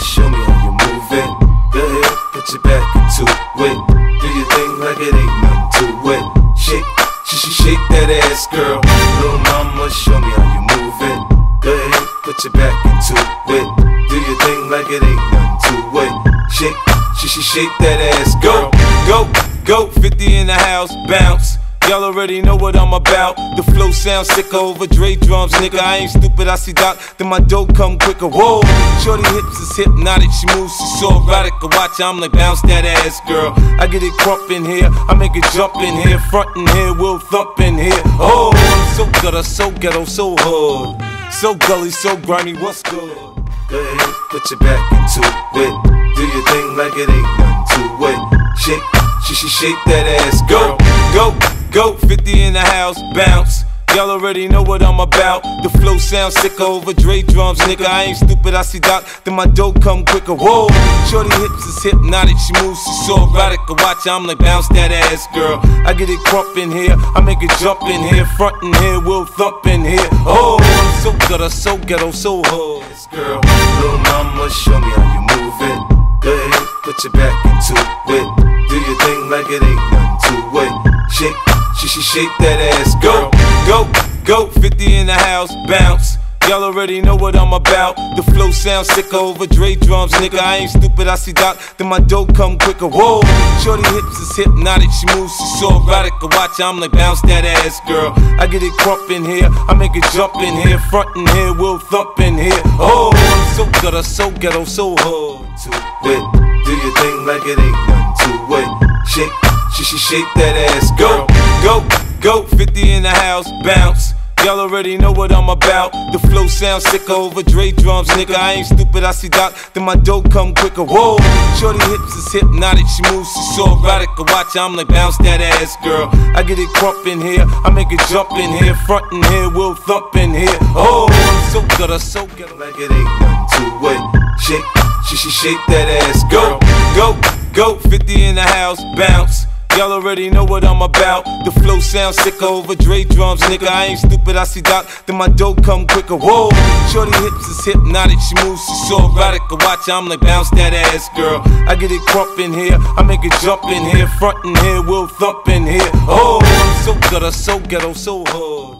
show me how you move it. Go ahead, put your back into it. Do your thing like it ain't nothing to it. Shake, sh sh shake that ass, girl. Little mama, show me how you move it. Go ahead, put your back into it. Do your thing like it ain't nothing to it. Shake, sh sh shake that ass, girl. Go, go, 50 in the house, bounce. Y'all already know what I'm about. The flow sounds sicker over Dre drums, nigga. I ain't stupid, I see Doc, then my dough come quicker. Whoa, shorty hips is hypnotic, she moves, she's so erotic. I watch, I'm like bounce that ass, girl. I get it crunk in here, I make it jump in here, front in here, we'll thump in here. Oh, so gutter, so ghetto, so hood, so gully, so grimy. What's good? Go ahead, put your back into it. Do your thing like it ain't nothing to it. Shake, she, sh shake that ass, girl. go, go, 50 in the house, bounce. Y'all already know what I'm about. The flow sounds sicker over Dre drums, nigga. I ain't stupid, I see Doc, then my dope come quicker. Whoa, shorty hips is hypnotic, she moves, she's so erotic. I watch, I'm like bounce that ass, girl. I get it crunk in here, I make it jump in here, front in here, we'll thump in here. Oh, I'm so gutter, so ghetto, so hood. Yes, girl. Little mama, show me how you move it. Go ahead, put your back into it. Do your thing like it ain't nothing to it. Shake, sh sh shake that ass, Go, go, go, 50 in the house, bounce. Y'all already know what I'm about. The flow sounds sicker over Dre drums, nigga. I ain't stupid, I see Doc, then my dough come quicker. Whoa, shorty hips is hypnotic, she moves, she's so erotic. Watch, I'm like bounce that ass, girl. I get it crunk in here, I make it jump in here, front in here, we'll thump in here. Oh, I'm so gutter, so ghetto, so hood. To it. Do your thing like it ain't nothing to it. Shake, she, sh shake that ass, girl. Go, go, 50 in the house, bounce. Y'all already know what I'm about. The flow sounds sicker over Dre drums, nigga. I ain't stupid, I see Doc, then my dough come quicker. Whoa, shorty hips is hypnotic, she moves, she's so erotic. I watch, I'm like bounce that ass, girl. I get it crunk in here, I make it jump in here, front in here, we'll thump in here. Oh, I'm so gutter, so ghetto. like it ain't nothing to it. Shake, she, sh shake that ass, Go, go, go, 50 in the house, bounce. Y'all already know what I'm about. The flow sounds sick over Dre drums, nigga. I ain't stupid, I see Doc, then my dough come quicker. Whoa, shorty hips is hypnotic, she moves, she's so erotic. I watch, I'm like bounce that ass, girl. I get it crunk in here, I make it jump in here, front in here, we'll thump in here. Oh, so gutter, so ghetto, so hood.